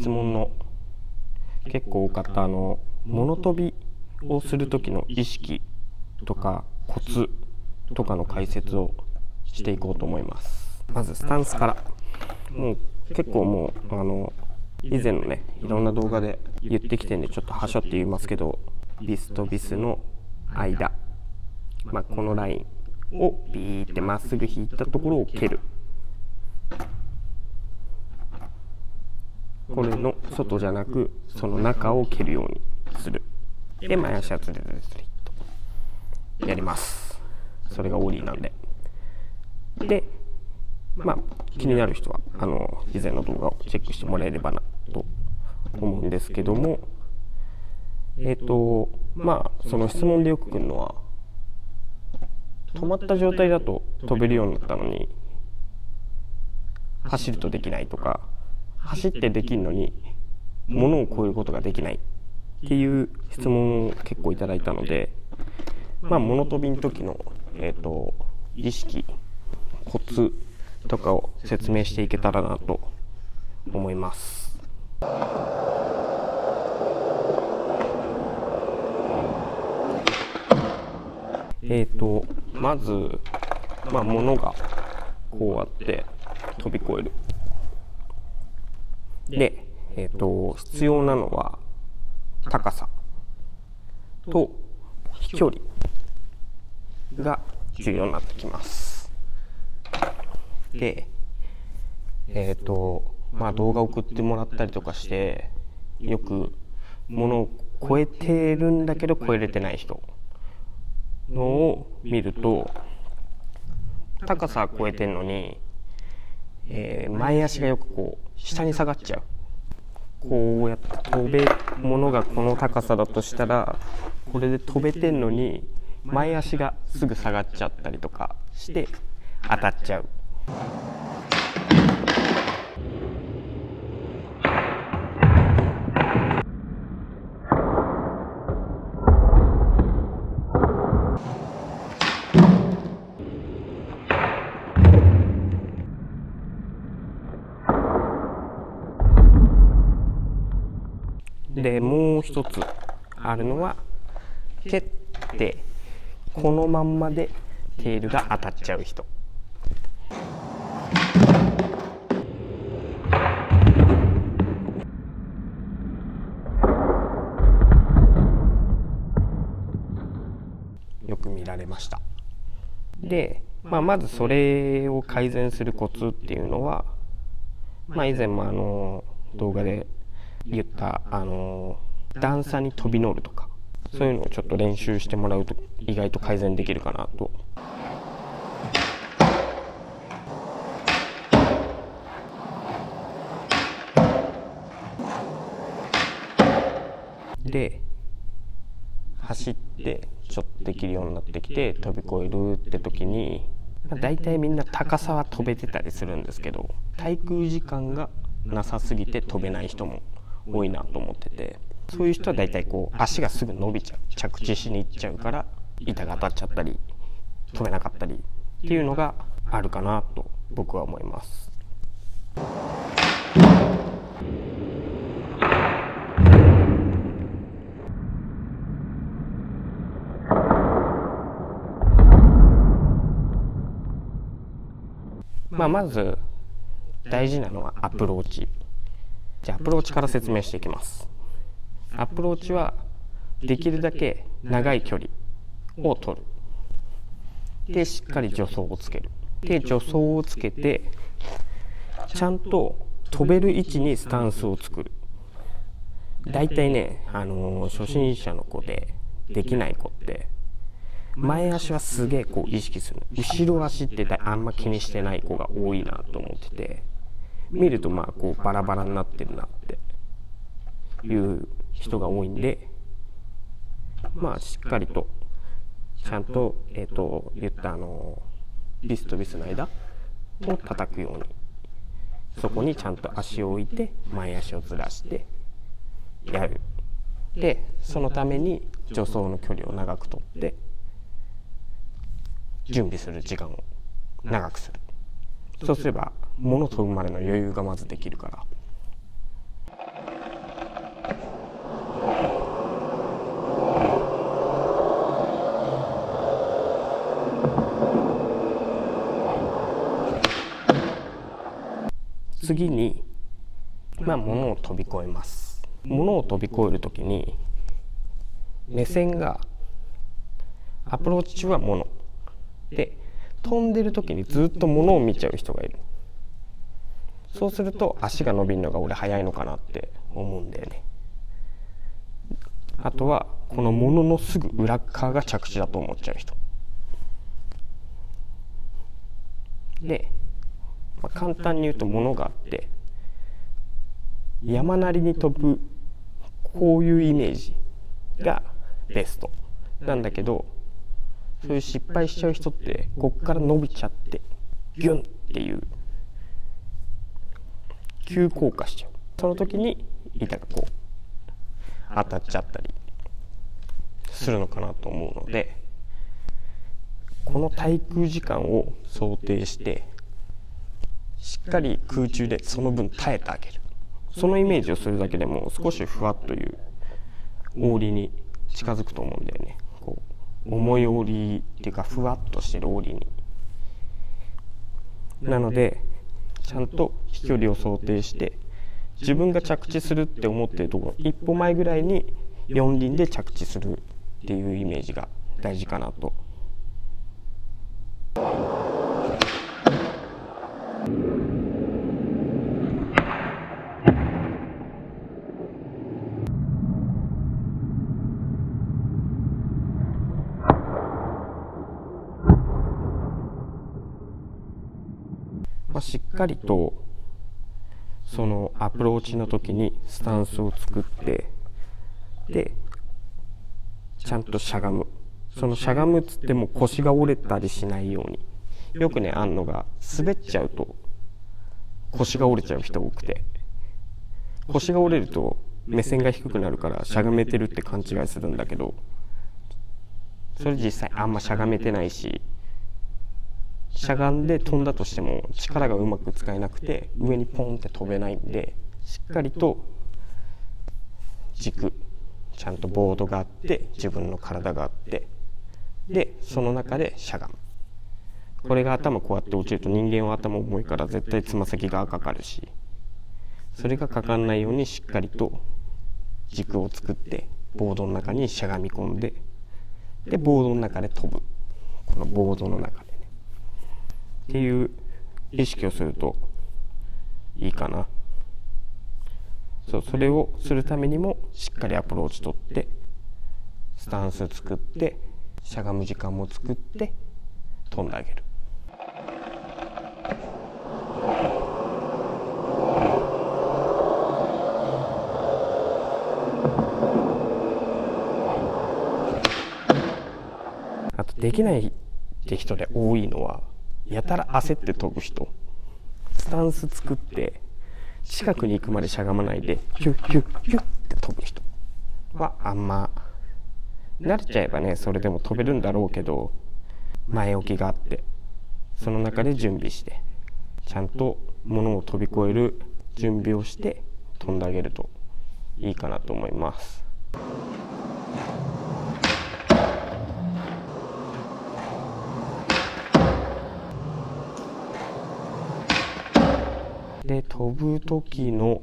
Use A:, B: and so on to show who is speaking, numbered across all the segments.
A: えっと質問の結構多かったあの物飛びをする時の意識とかコツとかの解説をしていこうと思います。まずスタンスから。もう結構もうあの以前のねいろんな動画で言ってきてんでちょっとはしょって言いますけどビスとビスの間、まあ、このラインをビーってまっすぐ引いたところを蹴るこれの外じゃなくその中を蹴るようにする。で前足はつれてスリッとやります。それがオーリーなんで。でまあ気になる人はあの以前の動画をチェックしてもらえればなと思うんですけども。えっ、ー、とまあその質問でよく来るのは止まった状態だと飛べるようになったのに走るとできないとか走ってできるのに物を超えることができないっていう質問を結構いただいたのでまあ物飛びの時の、えーと、意識コツとかを説明していけたらなと思います。えっ、ー、とまず、まあ、物がこうあって飛び越えるで、えっ、ー、と、必要なのは高さと飛距離が重要になってきます。で、えっ、ー、と、まあ動画送ってもらったりとかして、よく物を超えてるんだけど超えれてない人のを見ると、高さは超えてんのに、えー、前足がよくこう下に下がっちゃうこうやって飛べものがこの高さだとしたらこれで飛べてんのに前足がすぐ下がっちゃったりとかして当たっちゃう。でもう一つあるのは蹴ってこのまんまでテールが当たっちゃう人。よく見られました。で、まあ、まずそれを改善するコツっていうのは、まあ、以前もあの動画で言ったあの段差に飛び乗るとかそういうのをちょっと練習してもらうと意外と改善できるかなと。で走ってちょっとできるようになってきて飛び越えるって時に大体みんな高さは飛べてたりするんですけど滞空時間がなさすぎて飛べない人も多いなと思ってて。そういう人は大体こう足がすぐ伸びちゃう。着地しに行っちゃうから板が当たっちゃったり飛べなかったりっていうのがあるかなと僕は思います。まあ、まず大事なのはアプローチ。じゃあアプローチから説明していきます。アプローチはできるだけ長い距離を取る。でしっかり助走をつける。で助走をつけてちゃんと飛べる位置にスタンスを作る。大体ね、あのー、初心者の子でできない子って前足はすげえこう意識する後ろ足ってあんま気にしてない子が多いなと思ってて。見るとまあこうバラバラになってるなって。いう人が多いんでまあしっかりとちゃんと,、えー、と言ったあのビスとビスの間を叩くように。そこにちゃんと足を置いて前足をずらしてやる。でそのために助走の距離を長くとって準備する時間を長くする。そうすれば物と生まれの余裕がまずできるから。次に、まあ、物を飛び越えます物を飛び越える時に目線がアプローチ中は物で飛んでる時にずっと物を見ちゃう人がいる。そうすると足が伸びるのが俺早いのかなって思うんだよね。あとはこの物のすぐ裏側が着地だと思っちゃう人。で、まあ、簡単に言うと物があって山なりに飛ぶこういうイメージがベスト。なんだけどそういう失敗しちゃう人ってこっから伸びちゃってギュンっていう急降下しちゃう。その時に板がこう当たっちゃったりするのかなと思うのでこの滞空時間を想定してしっかり空中でその分耐えてあげる。そのイメージをするだけでも少しふわっというオーリに近づくと思うんだよね。重いオーリっていうかふわっとしてるオーリに。なのでちゃんと飛距離を想定して自分が着地するって思ってるところ一歩前ぐらいに四輪で着地するっていうイメージが大事かなとまあ、しっかりとそのアプローチの時にスタンスを作ってでちゃんとしゃがむ。そのしゃがむっつっても腰が折れたりしないように。よくねあんのが滑っちゃうと腰が折れちゃう人多くて。腰が折れると目線が低くなるからしゃがめてるって勘違いするんだけどそれ実際あんましゃがめてないししゃがんで飛んだとしても力がうまく使えなくて上にポンって飛べないんでしっかりと軸ちゃんとボードがあって自分の体があってでその中でしゃがむ。これが頭こうやって落ちると人間は頭重いから絶対つま先がかかるしそれがかかんないようにしっかりと軸を作ってボードの中にしゃがみ込んででボードの中で飛ぶ。このボードの中で。っていう意識をするといいかな。そうそれをするためにもしっかりアプローチ取ってスタンス作ってしゃがむ時間も作って飛んであげる。あとできないって人で多いのはやたら焦って飛ぶ人スタンス作って近くに行くまでしゃがまないでヒュッヒュッヒュッって飛ぶ人はあんま慣れちゃえばねそれでも飛べるんだろうけど前置きがあってその中で準備してちゃんと物を飛び越える準備をして飛んであげるといいかなと思います。で飛ぶ時の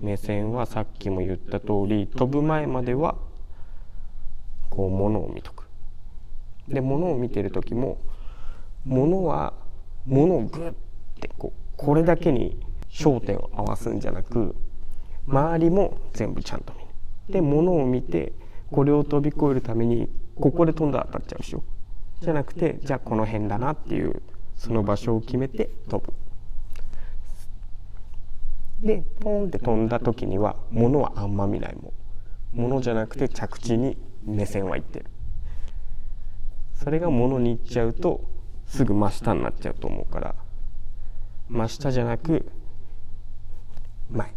A: 目線はさっきも言った通り飛ぶ前まではこう物を見とく。で物を見てる時も物は物をグッてこうこれだけに焦点を合わすんじゃなく周りも全部ちゃんと見る。で物を見てこれを飛び越えるためにここで飛んだら当たっちゃうでしょ。じゃなくてじゃあこの辺だなっていうその場所を決めて飛ぶ。でポンって飛んだ時には物はあんま見ないもん。物じゃなくて着地に目線はいってる。それが物に行っちゃうとすぐ真下になっちゃうと思うから真下じゃなく前。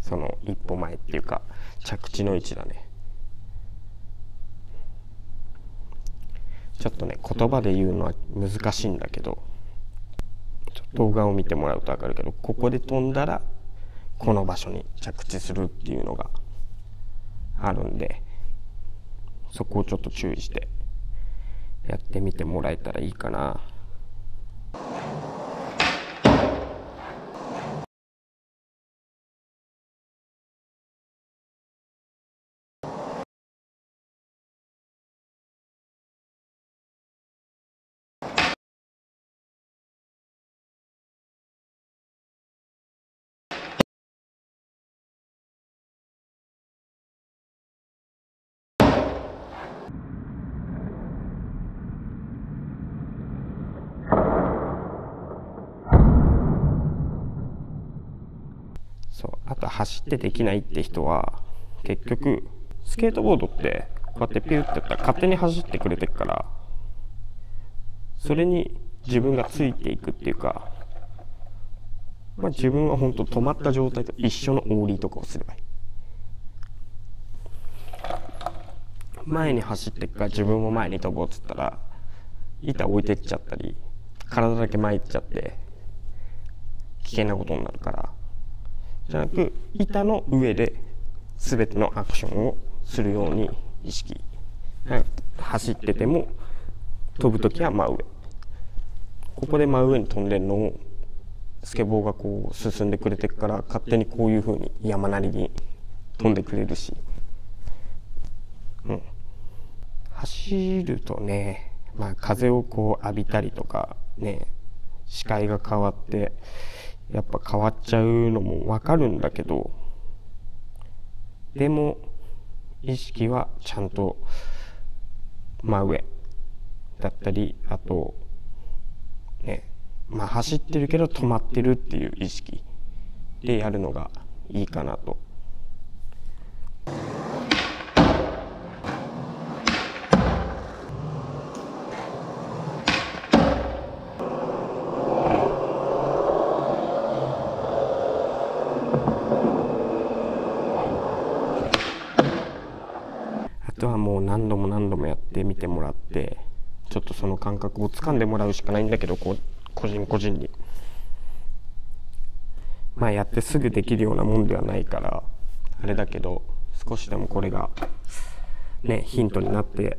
A: その一歩前っていうか着地の位置だね。ちょっとね言葉で言うのは難しいんだけど動画を見てもらうと分かるけどここで飛んだらこの場所に着地するっていうのがあるんでそこをちょっと注意してやってみてもらえたらいいかな。あと走ってできないって人は結局スケートボードってこうやってピューってやったら勝手に走ってくれてるからそれに自分がついていくっていうか、まあ、自分は本当止まった状態と一緒のオーリーとかをすればいい。前に走ってっから自分も前に飛ぼうっつったら板置いてっちゃったり体だけ前行っちゃって危険なことになるからじゃなく板の上で全てのアクションをするように意識。走ってても飛ぶ時は真上。ここで真上に飛んでるのをスケボーがこう進んでくれてるから勝手にこういう風に山なりに飛んでくれるし、うん、走るとね、まあ、風をこう浴びたりとかね視界が変わってやっぱ変わっちゃうのもわかるんだけどでも意識はちゃんと真上だったりあとねまあ走ってるけど止まってるっていう意識でやるのがいいかなとと。はもう何度も何度もやってみてもらってちょっとその感覚をつかんでもらうしかないんだけどこう個人個人に。まあやってすぐできるようなもんではないからあれだけど少しでもこれがねヒントになって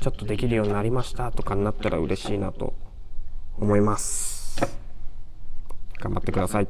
A: ちょっとできるようになりましたとかになったら嬉しいなと思います。頑張ってください。